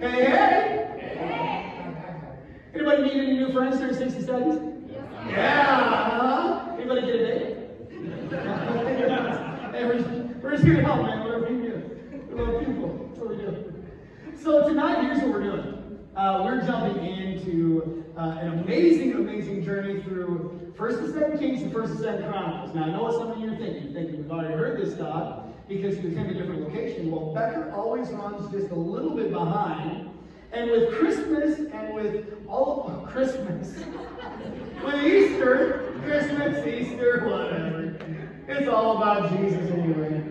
Hey, hey! Anybody need any new friends during 60 seconds? Yeah! Anybody get a date? hey, we're, we're just here to help, man. Whatever we do. We love people. That's what we do. So tonight, here's what we're doing. Uh, we're jumping into uh, an amazing, amazing journey through First and Second Kings and First and Second Chronicles. Now, I know what some of you are thinking. You're thinking we've already heard this God because you attend a different location. Well, Becker always runs just a little bit behind. And with Christmas and with all of Christmas, with Easter, Christmas, Easter, whatever. It's all about Jesus anyway.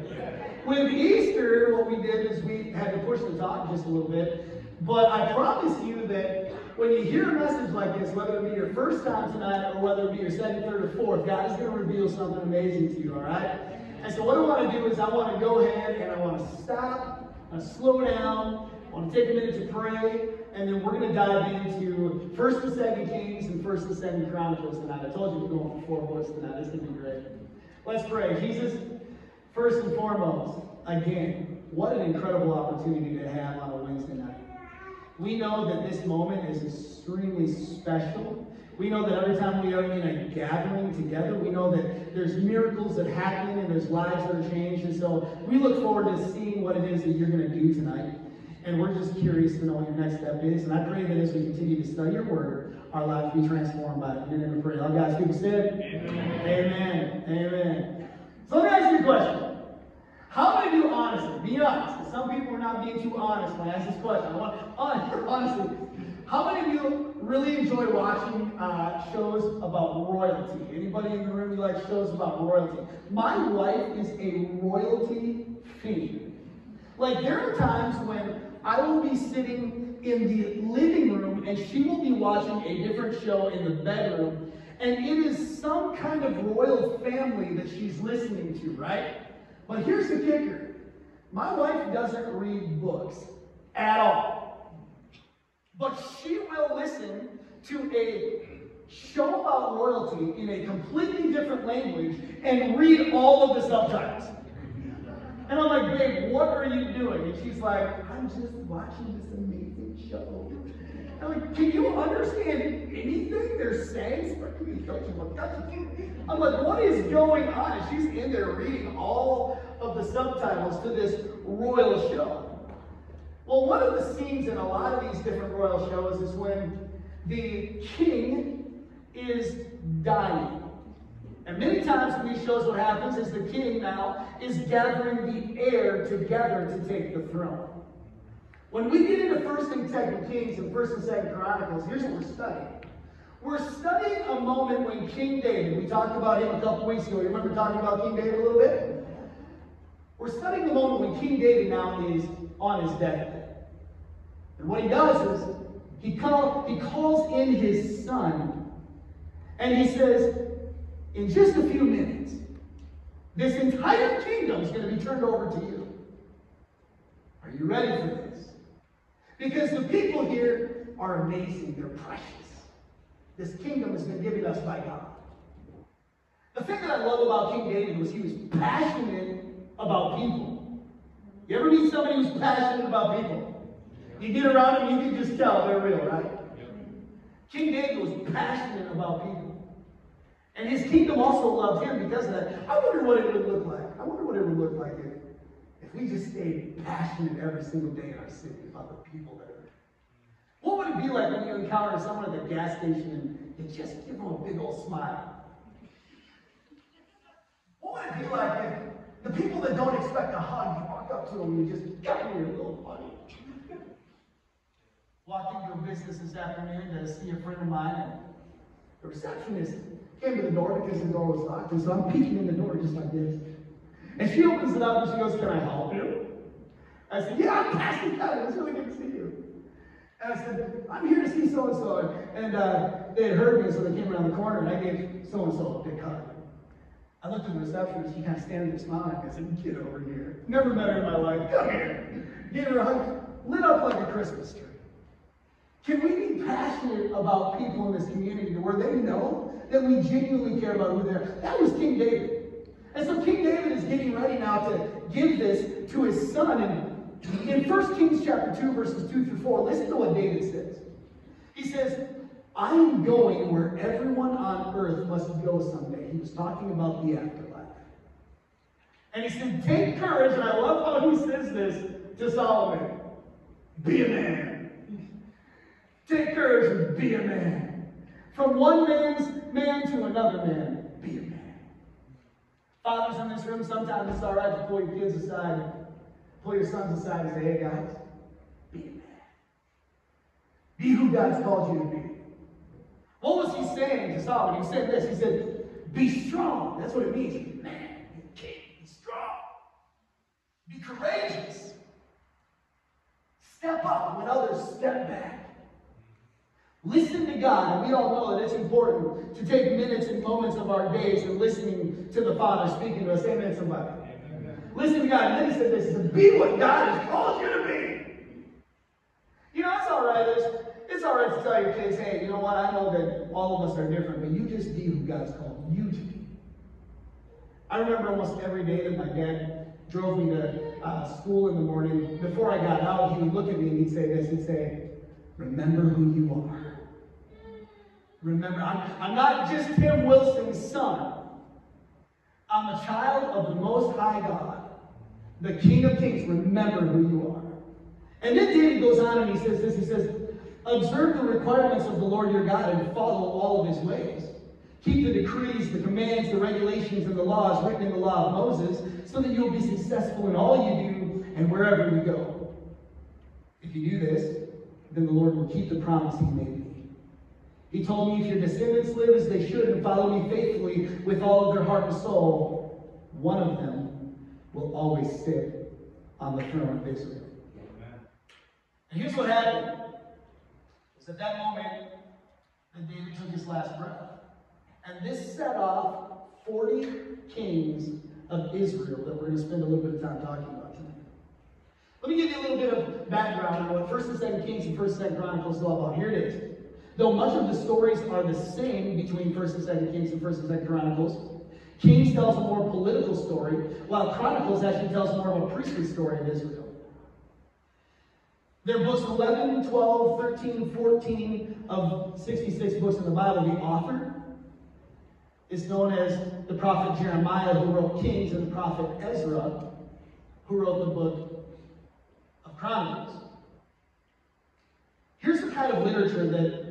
With Easter, what we did is we had to push the talk just a little bit. But I promise you that when you hear a message like this, whether it be your first time tonight or whether it be your second, third, or fourth, God is going to reveal something amazing to you, all right? And so what I want to do is I want to go ahead and I want to stop, I slow down, I want to take a minute to pray, and then we're going to dive into First and Second Kings and First and Second Chronicles tonight. I told you we're going for four books tonight. This is going to be great. Let's pray. Jesus, first and foremost, again, what an incredible opportunity to have on a Wednesday night. We know that this moment is extremely special. We know that every time we are in a gathering together, we know that there's miracles that happen and there's lives that are changed. And so we look forward to seeing what it is that you're going to do tonight. And we're just curious to know what your next step is. And I pray that as we continue to study your word, our lives be transformed by it. And then we pray. All God's people said, Amen. Amen. Amen. So let me ask you a question. How many of you, honestly, be honest, some people are not being too honest when I ask this question. I want, honestly, how many of you really enjoy watching uh, shows about royalty? Anybody in the room who likes shows about royalty? My wife is a royalty fiend. Like, there are times when I will be sitting in the living room and she will be watching a different show in the bedroom, and it is some kind of royal family that she's listening to, right? But here's the kicker my wife doesn't read books at all. But she will listen to a show about royalty in a completely different language and read all of the subtitles. And I'm like, babe, what are you doing? And she's like, I'm just watching this amazing show. I'm like, can you understand anything they're saying? I'm like, what is going on? And she's in there reading all of the subtitles to this royal show. Well, one of the scenes in a lot of these different royal shows is when the king is dying. And many times in these shows, what happens is the king now is gathering the heir together to take the throne. When we get into First and Second Kings and First and Second Chronicles, here's what we're studying. We're studying a moment when King David, we talked about him a couple weeks ago. You remember talking about King David a little bit? We're studying the moment when King David now is on his deathbed. And what he does is he, call, he calls in his son and he says, in just a few minutes, this entire kingdom is going to be turned over to you. Are you ready for this? Because the people here are amazing. They're precious. This kingdom has been given us by God. The thing that I love about King David was he was passionate about people. You ever meet somebody who's passionate about people? You get around them, you can just tell they're real, right? King David was passionate about people. And his kingdom also loved him because of that. I wonder what it would look like. I wonder what it would look like if if we just stayed passionate every single day in our city about the people that are there, what would it be like when you encounter someone at the gas station and you just give them a big old smile? What would it be like if the people that don't expect a hug, you walk up to them and you just got your little buddy? Walked into a business this afternoon to see a friend of mine, and the receptionist came to the door because the door was locked, and so I'm peeking in the door just like this. And she opens it up and she goes, Can I help you? I said, Yeah, I'm Pastor Kevin. It's really good to see you. And I said, I'm here to see so and so. And uh, they had heard me, so they came around the corner and I gave so and so a big hug. I looked at the receptionist, she kind of standing there smiling. I said, Get over here. Never met her in my life. Come here. Gave her a hug, lit up like a Christmas tree. Can we be passionate about people in this community where they know that we genuinely care about who they are? That was King David. And so King David is getting ready now to give this to his son. And In 1 Kings chapter 2, verses 2 through 4, listen to what David says. He says, I am going where everyone on earth must go someday. He was talking about the afterlife. And he said, Take courage, and I love how he says this to Solomon Be a man. Take courage and be a man. From one man's man to another man, be a man. Fathers in this room, sometimes it's all right to pull your kids aside, pull your sons aside and say, Hey guys, be a man. Be who God's called you to be. What was he saying to Solomon? He said this. He said, Be strong. That's what it means. Be man. Be king. Be strong. Be courageous. Step up when others step back. Listen to God, and we all know that it's important to take minutes and moments of our days and listening to the Father speaking to us. Amen, somebody. Amen. Listen to God. And then he said this, he said, be what God has called you to be. You know, it's all right. It's, it's all right to tell your kids, hey, you know what? I know that all of us are different, but you just be who God's called you to be. I remember almost every day that my dad drove me to uh, school in the morning. Before I got out, he would look at me and he'd say this. He'd say, remember who you are. Remember, I'm, I'm not just Tim Wilson's son. I'm a child of the Most High God, the King of Kings. Remember who you are. And then David goes on and he says this. He says, Observe the requirements of the Lord your God and follow all of his ways. Keep the decrees, the commands, the regulations, and the laws written in the law of Moses, so that you'll be successful in all you do and wherever you go. If you do this, then the Lord will keep the promise he made. He told me, if your descendants live as they should and follow me faithfully with all of their heart and soul, one of them will always sit on the throne of Israel. And here's what happened. It's at that moment that David took his last breath. And this set off 40 kings of Israel that we're going to spend a little bit of time talking about tonight. Let me give you a little bit of background on what 1st and 2nd Kings and 1st and 2nd Chronicles is all about. Here it is. Though much of the stories are the same between 1st and 2nd Kings and 1st and 2nd Chronicles, Kings tells a more political story, while Chronicles actually tells more of a priestly story of Israel. They're books 11, 12, 13, 14 of 66 books in the Bible. The author is known as the prophet Jeremiah, who wrote Kings, and the prophet Ezra, who wrote the book of Chronicles. Here's the kind of literature that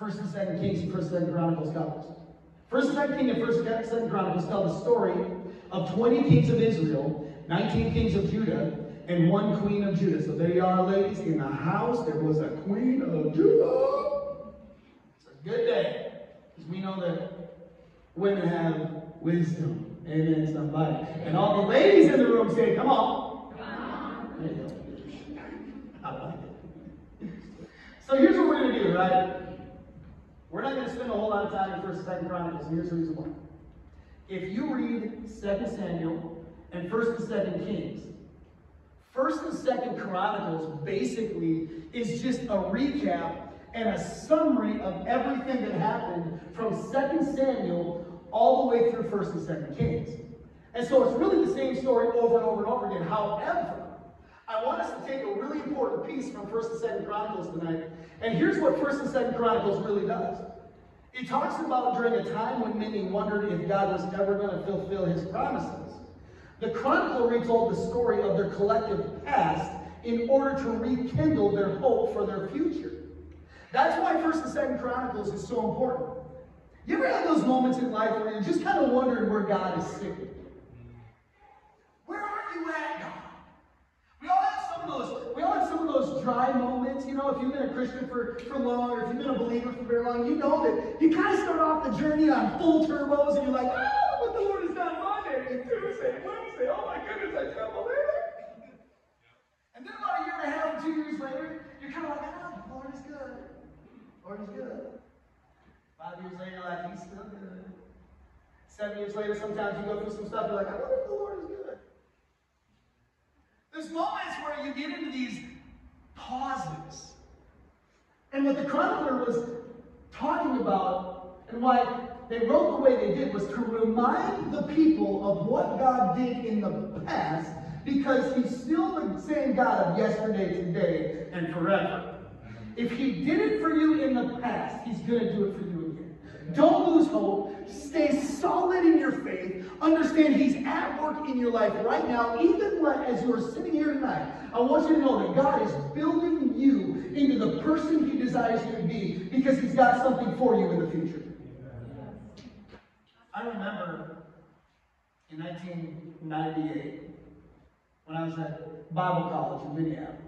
First and Second Kings and First and Second Chronicles covers. First and Second Kings and First and Second Chronicles tell the story of 20 kings of Israel, 19 kings of Judah, and one queen of Judah. So there you are, ladies. In the house, there was a queen of Judah. It's a good day. Because we know that women have wisdom. Amen, somebody. And all the ladies in the room say, come on. Come on. I like it. So here's what we're going to do, right? We're not going to spend a whole lot of time in 1st and 2nd Chronicles, and here's the reason why. If you read 2nd Samuel and 1st and 2nd Kings, First and Second Chronicles basically is just a recap and a summary of everything that happened from Second Samuel all the way through First and Second Kings. And so it's really the same story over and over and over again. However, I want us to take a really important piece from First and Second Chronicles tonight. And here's what First and Second Chronicles really does. It talks about during a time when many wondered if God was ever going to fulfill his promises. The chronicle retold the story of their collective past in order to rekindle their hope for their future. That's why First and Second Chronicles is so important. You ever had those moments in life where you're just kind of wondering where God is sitting? Where are you at, God? We all have some of those. We all have some of those dry moments. You know, if you've been a Christian for, for long, or if you've been a believer for very long, you know that you kind of start off the journey on full turbos, and you're like, oh, what the Lord has done Monday, Tuesday, Wednesday. Oh my goodness, I can't believe it. And then about a year and a half, two years later, you're kind of like, ah, the Lord is good. The Lord is good. Five years later, like, He's still good. Seven years later, sometimes you go through some stuff, you're like, I wonder if the Lord is good. There's moments where you get into these pauses. And what the chronicler was talking about, and why they wrote the way they did, was to remind the people of what God did in the past because he's still the same God of yesterday, today, and forever. If he did it for you in the past, he's going to do it for you again. Don't lose hope. Stay solid in your faith. Understand He's at work in your life right now, even as you are sitting here tonight. I want you to know that God is building you into the person He desires you to be because He's got something for you in the future. I remember in 1998 when I was at Bible college in Minneapolis.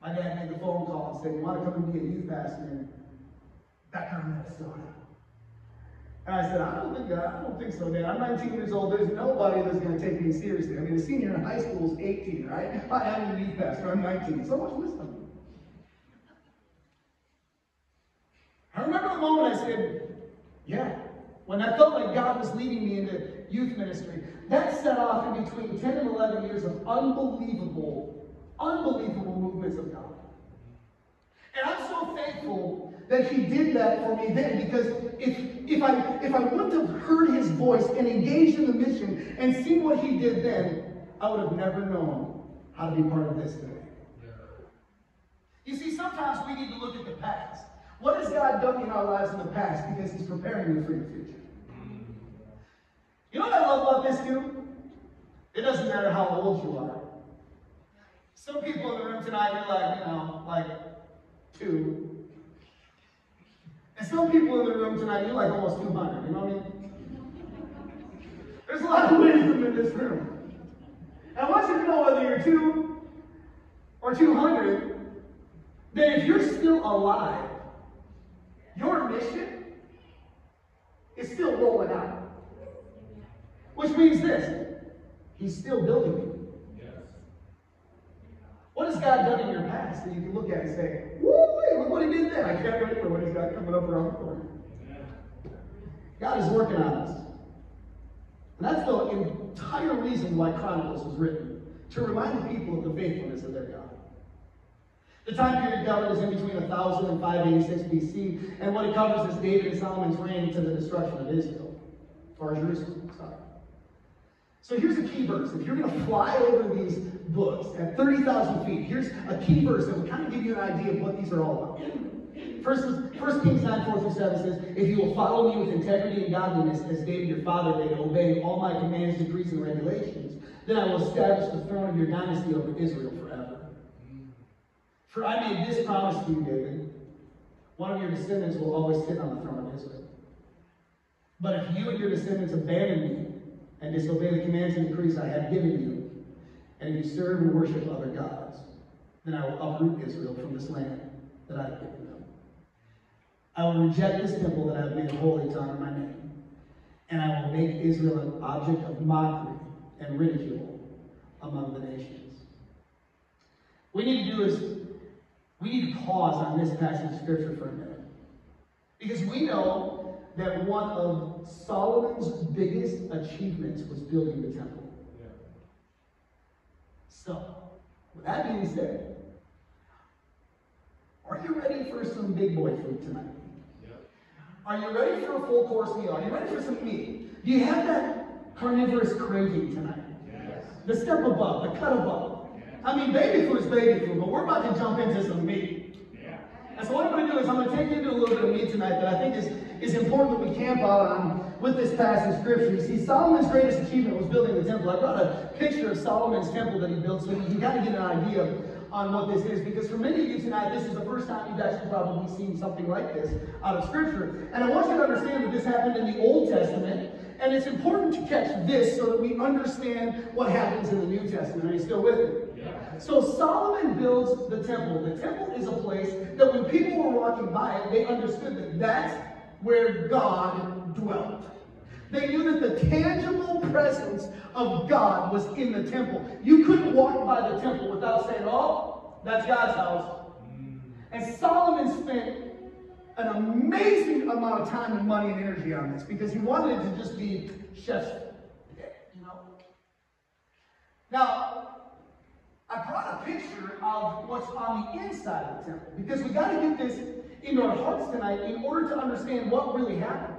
My dad made the phone call and said, You want to come and be a youth pastor in Becker, Minnesota? And I said, I don't think uh, I don't think so, Dad. I'm 19 years old. There's nobody that's going to take me seriously. I mean, a senior in high school is 18, right? I am a youth pastor. I'm 19. So much wisdom. I remember the moment I said, yeah. When I felt like God was leading me into youth ministry, that set off in between 10 and 11 years of unbelievable, unbelievable movements of God. And I'm so thankful that he did that for me then because if, if, I, if I wouldn't have heard his voice and engaged in the mission and seen what he did then, I would have never known how to be part of this today. You see, sometimes we need to look at the past. What has God done in our lives in the past because he's preparing you for your future? You know what I love about this too? It doesn't matter how old you are. Some people in the room tonight, you're like, you know, like two, some people in the room tonight, you're like almost 200, you know what I mean? There's a lot of wisdom in this room. And want you know whether you're two or 200, that if you're still alive, your mission is still rolling out. Which means this, he's still building you. What has God done in your past that you can look at and say, woo, look what he did there. I can't wait for what he's got coming up around the corner. God is working on us. And that's the entire reason why Chronicles was written, to remind the people of the faithfulness of their God. The time period covered is in between 1000 and 586 BC, and what it covers is David and Solomon's reign to the destruction of Israel, or Jerusalem, sorry. So here's a key verse. If you're going to fly over these books at 30,000 feet, here's a key verse that will kind of give you an idea of what these are all about. First, First Kings 9, 4 through 7 says, If you will follow me with integrity and godliness, as David your father did, obeying all my commands, decrees, and regulations, then I will establish the throne of your dynasty over Israel forever. For I made this promise to you, David. One of your descendants will always sit on the throne of Israel. But if you and your descendants abandon me and disobey the commands and decrees I have given you, and if you serve and worship other gods, then I will uproot Israel from this land that I have given them. I will reject this temple that I have made holy to honor my name, and I will make Israel an object of mockery and ridicule among the nations. We need to do is we need to pause on this passage of scripture for a minute. Because we know that one of Solomon's biggest achievements was building the temple. Yeah. So, with that being said, are you ready for some big boy food tonight? Yeah. Are you ready for a full course meal? Are you ready for some meat? Do you have that carnivorous craving tonight? Yes. The step above, the cut above. Yes. I mean, baby food is baby food, but we're about to jump into some meat. Yeah. And so what I'm going to do is I'm going to take you into a little bit of meat tonight that I think is is important that we camp on with this passage of scripture. You see, Solomon's greatest achievement was building the temple. I brought a picture of Solomon's temple that he built so you kind of get an idea on what this is. Because for many of you tonight, this is the first time you've actually probably seen something like this out of scripture. And I want you to understand that this happened in the Old Testament. And it's important to catch this so that we understand what happens in the New Testament. Are you still with me? Yeah. So Solomon builds the temple. The temple is a place that when people were walking by it, they understood that that's where God dwelt. They knew that the tangible presence of God was in the temple. You couldn't walk by the temple without saying, oh, that's God's house. And Solomon spent an amazing amount of time and money and energy on this because he wanted it to just be chef's you know. Now, I brought a picture of what's on the inside of the temple because we got to get this into our hearts tonight in order to understand what really happened.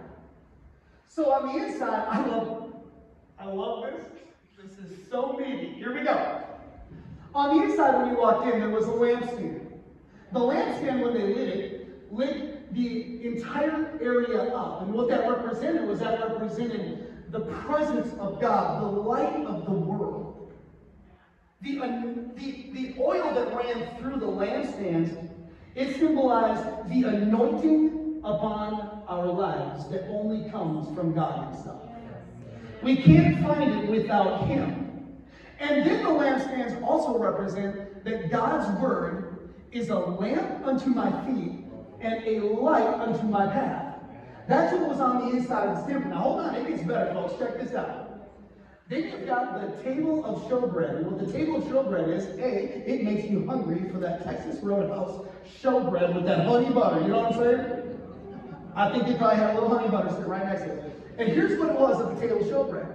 So on the inside, I love, I love this. This This is so meaty. Here we go. On the inside, when you walked in, there was a lampstand. The lampstand, when they lit it, lit the entire area up. And what that represented was that represented the presence of God, the light of the world. The, the, the oil that ran through the lampstands, it symbolized the anointing upon our lives that only comes from God Himself. We can't find it without Him. And then the lampstands also represent that God's word is a lamp unto my feet and a light unto my path. That's what was on the inside of the temple. Now hold on, it gets better, folks. Check this out. Then you've got the table of showbread. What the table of showbread is, A, it makes you hungry for that Texas Roadhouse showbread with that honey butter. You know what I'm saying? I think they probably had a little honey butter sitting right next to it. And here's what it was at the table of showbread.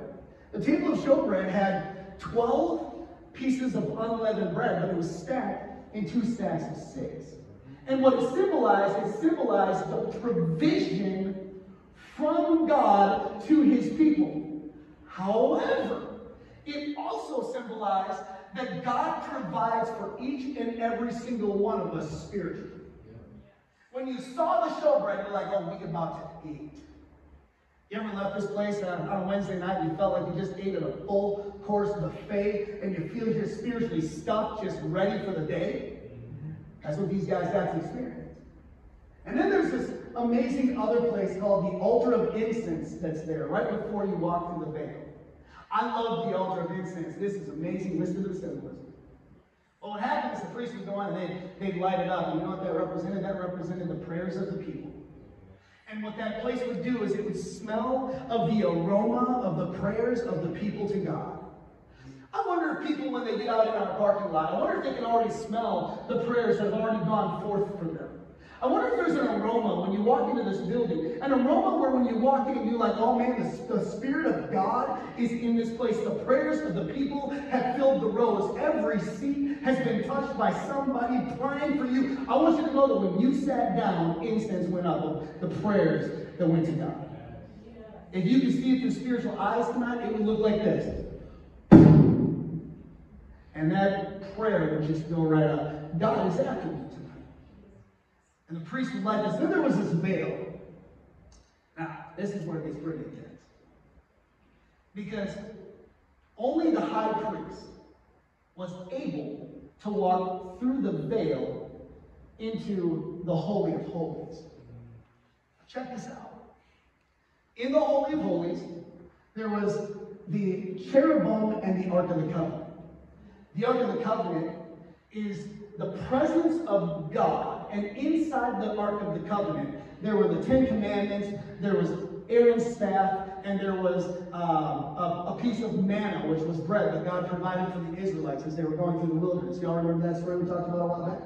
The table of showbread had 12 pieces of unleavened bread, but it was stacked in two stacks of six. And what it symbolized, it symbolized the provision from God to his people. However, it also symbolized that God provides for each and every single one of us spiritually. When you saw the showbread, you're like, oh, we about to eat. You ever left this place on, on Wednesday night you felt like you just ate at a full course buffet and you feel you're spiritually stuffed, just ready for the day? That's what these guys got to experience. And then there's this amazing other place called the altar of incense that's there right before you walk through the veil. I love the altar of incense. This is amazing. Listen to the symbolism. Well, what happened is the priest would go on and they, they'd light it up. And you know what that represented? That represented the prayers of the people. And what that place would do is it would smell of the aroma of the prayers of the people to God. I wonder if people, when they get out in our parking lot, I wonder if they can already smell the prayers that have already gone forth from them. I wonder if there's an aroma when you walk into this building, an aroma where when you you're like, oh man, the, the Spirit of God is in this place. The prayers of the people have filled the rows. Every seat has been touched by somebody praying for you. I want you to know that when you sat down, incense went up the prayers that went to God. If you could see it through spiritual eyes tonight, it would look like this. And that prayer would just go right up. God is after you tonight. And the priest would light this. Then there was this veil. This is where it gets pretty intense. Because only the high priest was able to walk through the veil into the Holy of Holies. Check this out. In the Holy of Holies, there was the cherubim and the Ark of the Covenant. The Ark of the Covenant is the presence of God. And inside the Ark of the Covenant, there were the Ten Commandments, there was Aaron's staff, and there was uh, a, a, piece of manna, which was bread that God provided for the Israelites as they were going through the wilderness. Y'all remember that story we talked about a while back?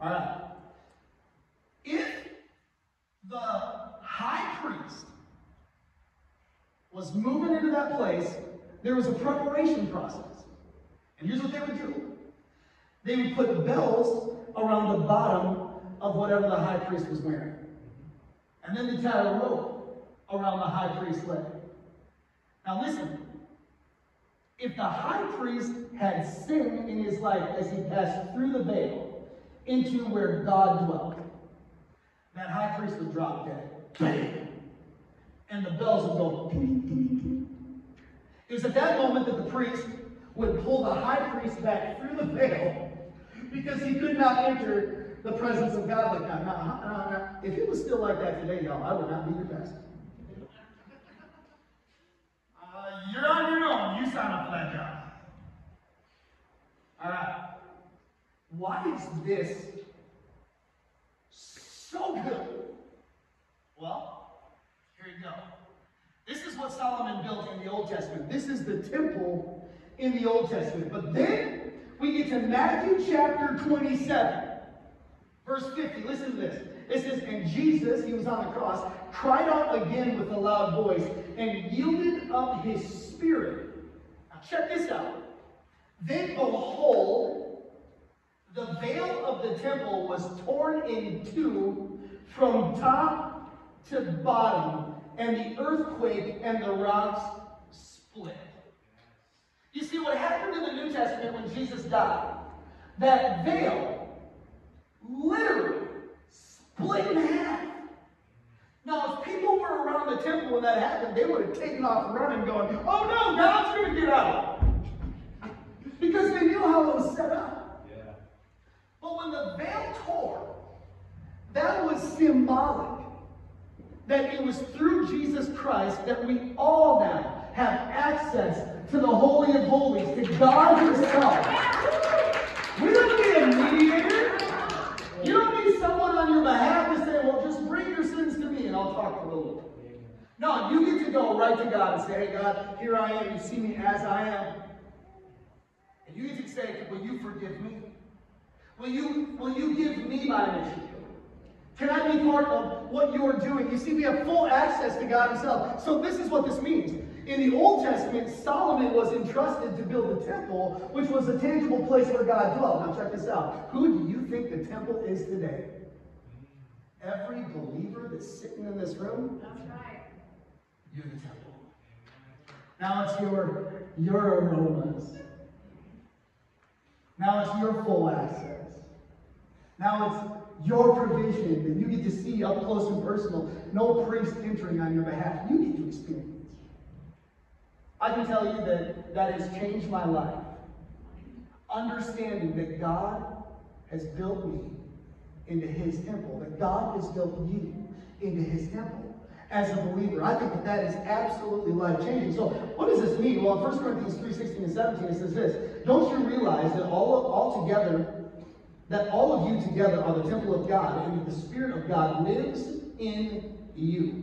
All right. If the high priest was moving into that place, there was a preparation process. And here's what they would do they would put bells around the bottom of whatever the high priest was wearing. And then they tie a rope around the high priest's leg. Now listen, if the high priest had sin in his life as he passed through the veil into where God dwelt, that high priest would drop dead. And the bells would go ding, ding, ding. It was at that moment that the priest would pull the high priest back through the veil because he could not enter the presence of God like that. Now, if it was still like that today, y'all, I would not be your pastor. Uh, you're on your own. You sign up for that job. All right. Why is this so good? Well, here you go. This is what Solomon built in the Old Testament. This is the temple in the Old Testament. But then we get to Matthew chapter 27, verse 50. Listen to this. It says, And Jesus, he was on the cross, cried out again with a loud voice and yielded up his spirit. Now check this out. Then behold, the veil of the temple was torn in two from top to bottom, and the earthquake and the rocks split. You see, what happened in the New Testament when Jesus died, that veil literally split in half. Now, if people were around the temple when that happened, they would have taken off running, going, Oh no, God's going to get out. Because they knew how it was set up. Yeah. But when the veil tore, that was symbolic that it was through Jesus Christ that we all now have access to the Holy of Holies, to God Himself. We don't need a mediator. You don't need someone on your behalf to say, well, just bring your sins to me and I'll talk to the Lord. No, you get to go right to God and say, hey, God, here I am. You see me as I am. And you get to say, will you forgive me? Will you, will you give me my mission? Can I be part of what you're doing? You see, we have full access to God Himself. So this is what this means. In the Old Testament, Solomon was entrusted to build the temple, which was a tangible place where God dwelt. Now check this out. Who do you think the temple is today? Every believer that's sitting in this room? That's right. You're the temple. Now it's your, your aromas. Now it's your full access. Now it's your provision that you get to see up close and personal. No priest entering on your behalf. You get to experience. I can tell you that that has changed my life. Understanding that God has built me into his temple, that God has built you into his temple as a believer. I think that that is absolutely life-changing. So what does this mean? Well, in 1 Corinthians 3, 16 and 17, it says this. Don't you realize that all, all together, that all of you together are the temple of God, and that the Spirit of God lives in you?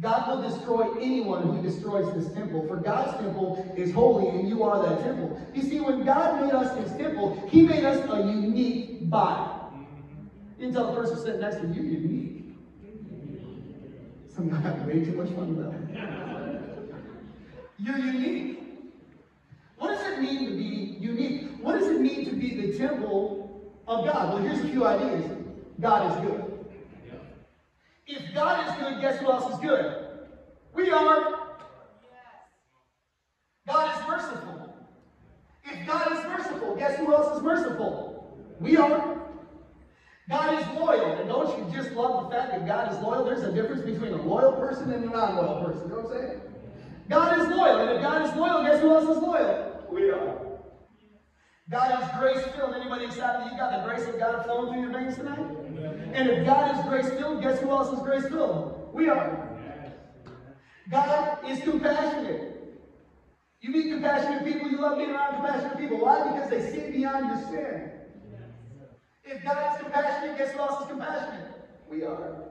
God will destroy anyone who destroys this temple, for God's temple is holy, and you are that temple. You see, when God made us his temple, he made us a unique body. You tell the person sitting next to you, you're unique. Some have way too much fun with that. You're unique. What does it mean to be unique? What does it mean to be the temple of God? Well, here's a few ideas. God is good. If God is good, guess who else is good? We are. God is merciful. If God is merciful, guess who else is merciful? We are. God is loyal. And don't you just love the fact that God is loyal? There's a difference between a loyal person and a non-loyal person. You know what I'm saying? God is loyal. And if God is loyal, guess who else is loyal? We are. God is grace-filled. Anybody excited that you got the grace of God flowing through your veins tonight? And if God is grace-filled, guess who else is grace-filled? We are. God is compassionate. You meet compassionate people, you love being around compassionate people. Why? Because they see beyond your sin. If God is compassionate, guess who else is compassionate? We are.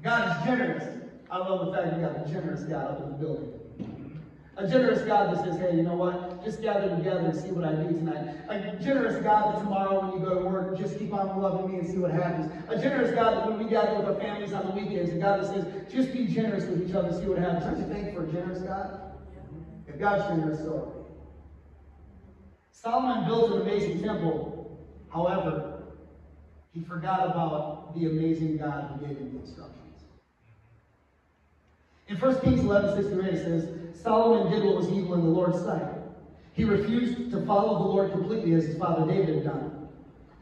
God is generous. I love the fact we got a generous God up in the building. A generous God that says, hey, you know what? Just gather together and see what I do tonight. A generous God that tomorrow when you go to work, just keep on loving me and see what happens. A generous God that when we gather with our families on the weekends, a God that says, just be generous with each other and see what happens. Don't you think for a generous God? If God's generous, so Solomon built an amazing temple. However, he forgot about the amazing God who gave him the instructions. In 1 Kings 11, 6 through 8, it says, Solomon did what was evil in the Lord's sight. He refused to follow the Lord completely as his father David had done.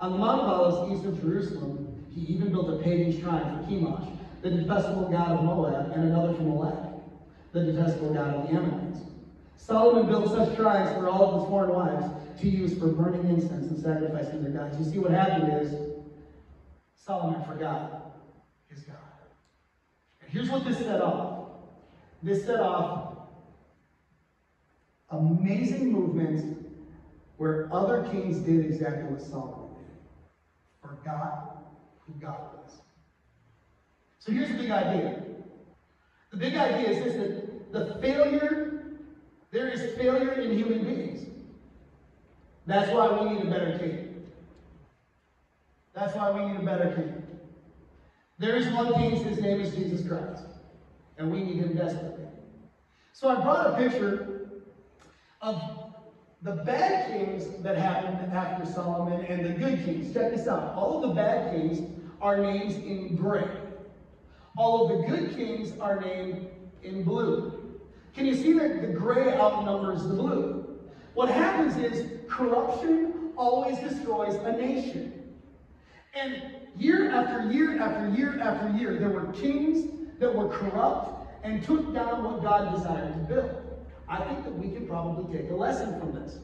On the Mount of Olives east of Jerusalem, he even built a pagan shrine for Chemosh, the detestable god of Moab, and another for Molech, the detestable god of the Ammonites. Solomon built such shrines for all of his foreign wives to use for burning incense and sacrificing their gods. You see, what happened is Solomon forgot his God. And here's what this set off. This set off amazing movements where other kings did exactly what Solomon did. Forgot who God was. So here's the big idea. The big idea is this that the failure, there is failure in human beings. That's why we need a better king. That's why we need a better king. There is one king, his name is Jesus Christ. And we need him desperately. So I brought a picture of the bad kings that happened after Solomon and the good kings. Check this out. All of the bad kings are named in gray. All of the good kings are named in blue. Can you see that the gray outnumbers the blue? What happens is corruption always destroys a nation. And year after year after year after year, there were kings that were corrupt and took down what God desired to build. I think that we can probably take a lesson from this.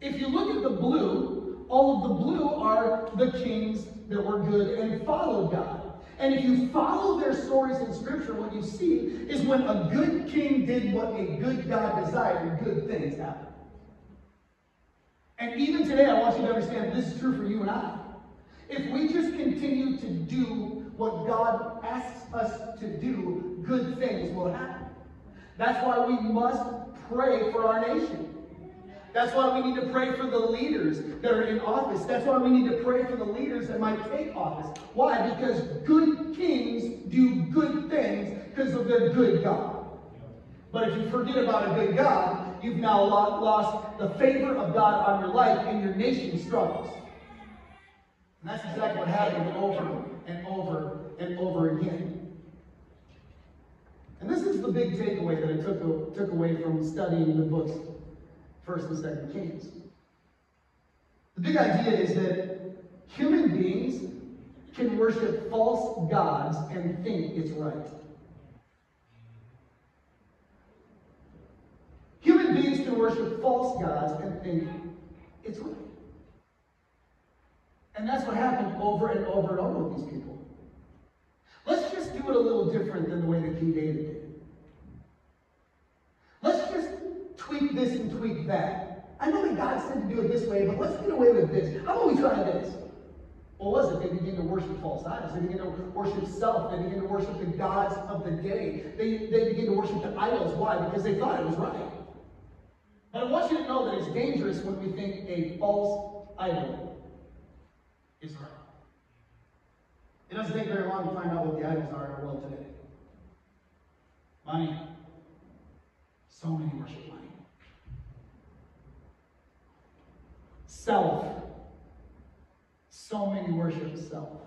If you look at the blue, all of the blue are the kings that were good and followed God. And if you follow their stories in Scripture, what you see is when a good king did what a good God desired, good things happened. And even today, I want you to understand this is true for you and I. If we just continue to do what God asks us to do, good things will happen. That's why we must pray for our nation. That's why we need to pray for the leaders that are in office. That's why we need to pray for the leaders that might take office. Why? Because good kings do good things because of their good God. But if you forget about a good God, you've now lost the favor of God on your life and your nation struggles. And that's exactly what happened over and over and over again. And this is the big takeaway that I took, took away from studying the books, First and Second Kings. The big idea is that human beings can worship false gods and think it's right. Human beings can worship false gods and think it's right. And that's what happened over and over and over with these people. Let's just do it a little different than the way that King David did. Let's just tweak this and tweak that. I know that God said to do it this way, but let's get away with this. How about we try this? What was it? They began to worship false idols. They began to worship self. They began to worship the gods of the day. They, they began to worship the idols. Why? Because they thought it was right. But I want you to know that it's dangerous when we think a false idol is right. It doesn't take very long to find out what the idols are in our world today. Money. So many worship money. Self. So many worship self.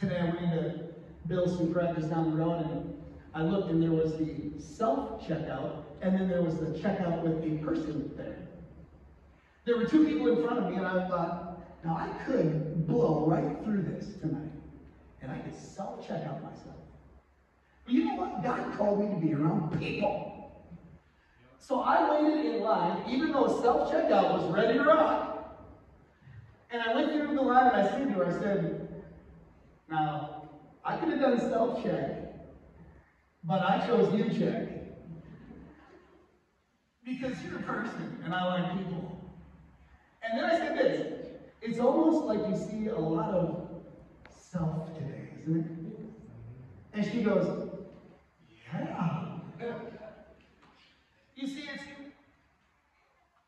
Today I went to build some practice down the road and I looked and there was the self checkout and then there was the checkout with a person there. There were two people in front of me and I thought, now, I could blow right through this tonight, and I could self check out myself. But you know what? God called me to be around people. So I waited in line, even though self checkout was ready to rock. And I went through the line and I said to her, I said, Now, I could have done self check, but I chose you check. Because you're a person, and I like people. And then I said this it's almost like you see a lot of self today, isn't it? And she goes, Yeah. You see, it's,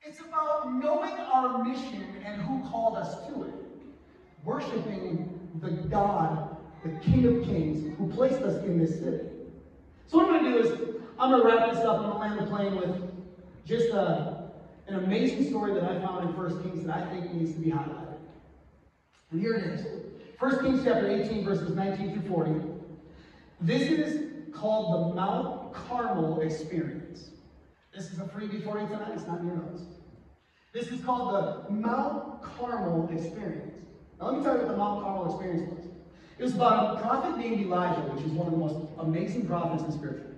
it's about knowing our mission and who called us to it. Worshiping the God, the King of Kings, who placed us in this city. So what I'm going to do is, I'm going to wrap this up. I'm going to land the plane with just a, an amazing story that I found in First Kings that I think needs to be highlighted. And here it is. 1 Kings chapter 18, verses 19 through 40. This is called the Mount Carmel experience. This is a freebie for you tonight. It's not in your notes. This is called the Mount Carmel experience. Now, let me tell you what the Mount Carmel experience was. It was about a prophet named Elijah, which is one of the most amazing prophets in Scripture.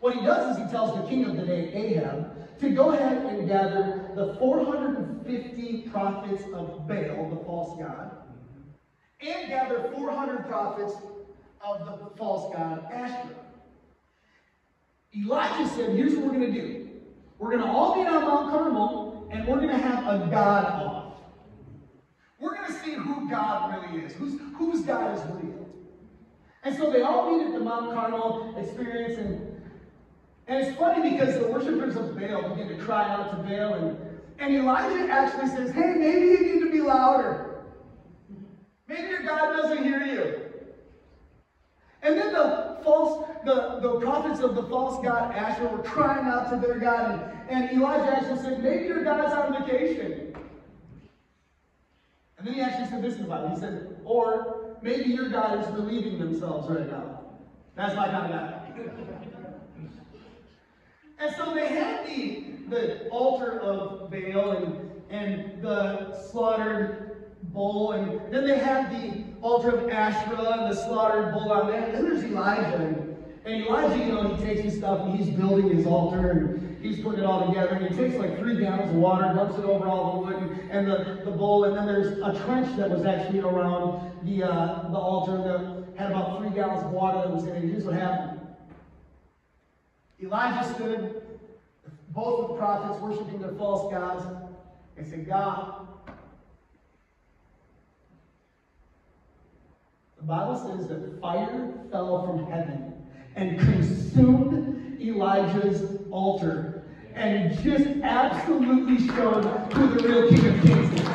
What he does is he tells the king of the day, Ahab, to go ahead and gather the 450 prophets of Baal, the false god, and gather 400 prophets of the false god Asherah. Elijah said, here's what we're going to do. We're going to all meet on Mount Carmel, and we're going to have a God off. We're going to see who God really is, who's, whose God is real. And so they all meet at the Mount Carmel experience, and, and it's funny because the worshippers of Baal begin to cry out to Baal, and, and Elijah actually says, hey, maybe you need to be louder. Maybe your God doesn't hear you. And then the false, the, the prophets of the false god Asher were crying out to their God, and, and Elijah actually said, maybe your God's on vacation. And then he actually said this the Bible. He said, or maybe your God is relieving themselves right now. That's my kind of guy. And so they had the, the altar of Baal and, and the slaughtered bull, and then they had the altar of Asherah and the slaughtered bull on. And then there's Elijah. And, Elijah, you know, he takes his stuff and he's building his altar and he's putting it all together. And he takes like three gallons of water, dumps it over all the wood and, the, the bull. And then there's a trench that was actually around the, uh, the altar that had about three gallons of water that was in it. And here's what happened. Elijah stood, both of the prophets worshiping their false gods, and said, God, the Bible says that fire fell from heaven and consumed Elijah's altar and just absolutely showed who the real King of Kings is.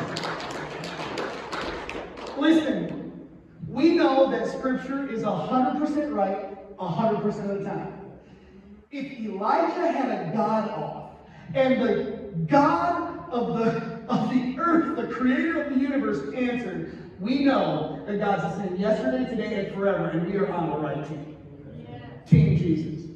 Listen, we know that Scripture is 100% right 100% of the time. If Elijah had a God off, and the God of the of the earth, the creator of the universe, answered, we know that God's the same yesterday, today, and forever, and we are on the right team. Yeah. Team Jesus.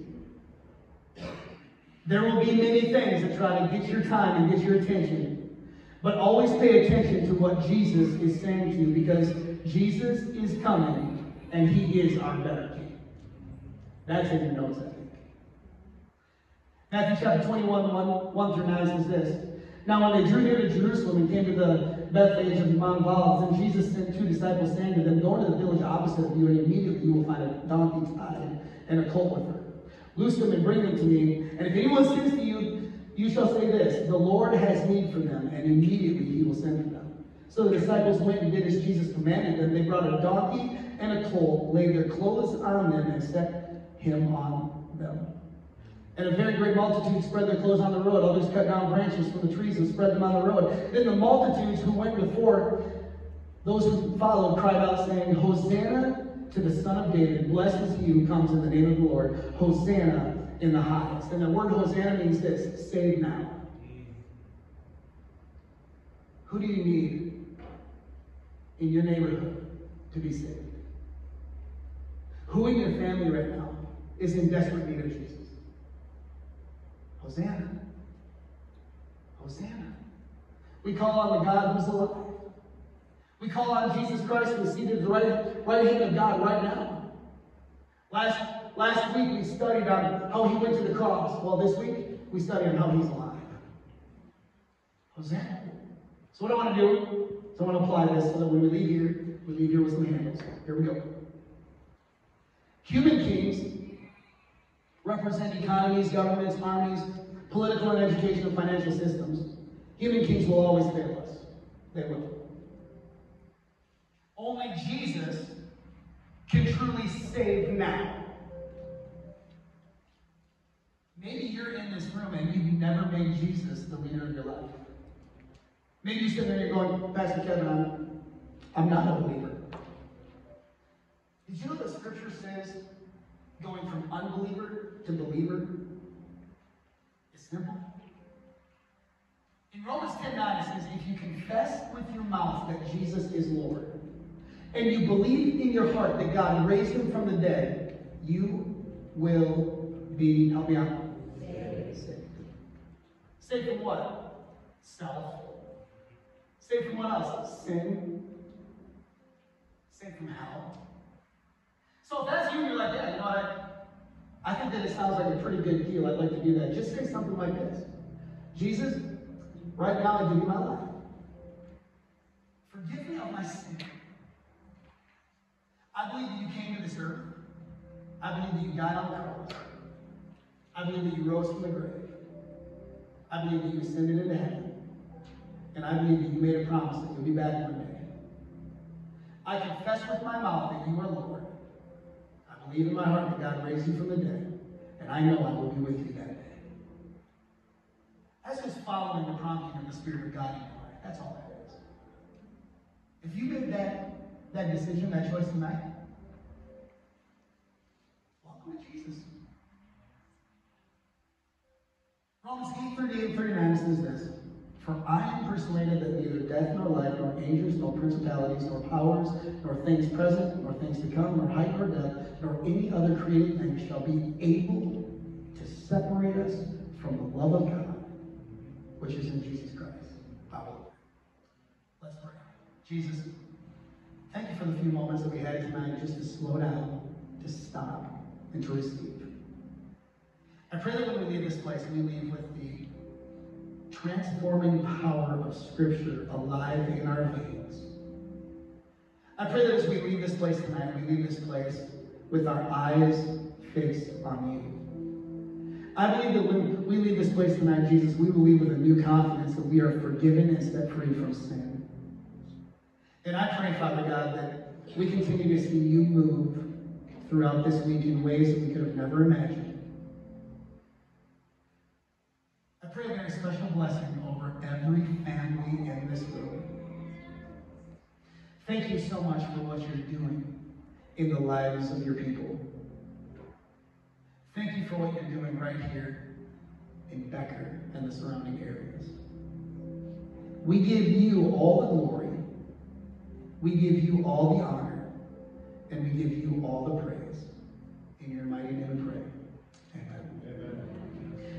There will be many things that try to get your time and get your attention. But always pay attention to what Jesus is saying to you because Jesus is coming and he is our better king. That's in your notes, I think. Matthew chapter 21, 1, 1 through 9 says this. Now when they drew near to Jerusalem and came to the Bethphage the Mount of Olives, then Jesus sent two disciples saying to them, Go into the village opposite of you, and immediately you will find a donkey tied and a colt with her. Loose them and bring them to me. And if anyone sends to you, you shall say this, The Lord has need for them, and immediately he will send for them. So the disciples went and did as Jesus commanded them. They brought a donkey and a colt, laid their clothes on them, and set him on them. And a very great multitude spread their clothes on the road. Others cut down branches from the trees and spread them on the road. Then the multitudes who went before, those who followed, cried out, saying, Hosanna to the Son of David. Blessed is he who comes in the name of the Lord. Hosanna in the highest. And the word Hosanna means this save now. Who do you need in your neighborhood to be saved? Who in your family right now is in desperate need of Jesus? Hosanna. Hosanna. We call on the God who's alive. We call on Jesus Christ who is seated at the right, right hand of God right now. Last, last week we studied on how he went to the cross. Well, this week we study on how he's alive. Hosanna. So what I want to do is I want to apply this so that when we leave here, we leave here with some handles. Here we go. Human kings represent economies, governments, armies, political and educational financial systems. Human kings will always fail us. They will. Only Jesus can truly save now. Maybe you're in this room and you've never made Jesus the leader of your life. Maybe you're there and you're going, Pastor Kevin, I'm, I'm not a believer. Did you know the scripture says going from unbeliever to believer is simple. In Romans 10 9, it says, If you confess with your mouth that Jesus is Lord, and you believe in your heart that God raised him from the dead, you will be, help me out. Saved. From what? Self. Saved from what else? Sin. Saved from hell. So if that's you, you're like, yeah, you know what? I, think that it sounds like a pretty good deal. I'd like to do that. Just say something like this Jesus, right now I give you my life. Forgive me of my sin. I believe that you came to this earth. I believe that you died on the cross. I believe that you rose from the grave. I believe that you ascended into heaven. And I believe that you made a promise that you'll be back one day. I confess with my mouth that you are Lord believe in my heart that God raised you from the dead, and I know I will be with you that day. That's just following the prompting of the Spirit of God in your life. That's all that is. If you made that, that decision, that choice tonight, welcome to Jesus. Romans 8, 38, 39 says this. For I am persuaded that neither death nor life, nor angels, nor principalities, nor powers, nor things present, nor things to come, nor height nor depth, nor any other created thing shall be able to separate us from the love of God, which is in Jesus Christ. Lord. Let's pray. Jesus, thank you for the few moments that we had tonight just to slow down, to stop, and to receive. I pray that when we leave this place, we leave with the transforming power of Scripture alive in our veins. I pray that as we leave this place tonight, we leave this place with our eyes fixed on you. I believe that when we leave this place tonight, Jesus, we leave with a new confidence that we are forgiven and set free from sin. And I pray, Father God, that we continue to see you move throughout this week in ways that we could have never imagined. Blessing over every family in this room. Thank you so much for what you're doing in the lives of your people. Thank you for what you're doing right here in Becker and the surrounding areas. We give you all the glory, we give you all the honor, and we give you all the praise. In your mighty name we pray.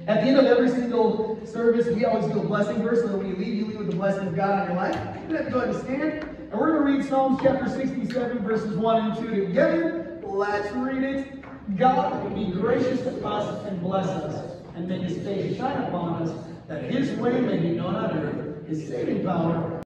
At the end of every single service, we always do a blessing verse, so when you leave, you leave with the blessing of God on your life. You have to ahead. And we're going to read Psalms chapter 67, verses 1 and 2 together. Let's read it. God be gracious to us and bless us, and make his face shine upon us, that his way may be known on earth, his saving power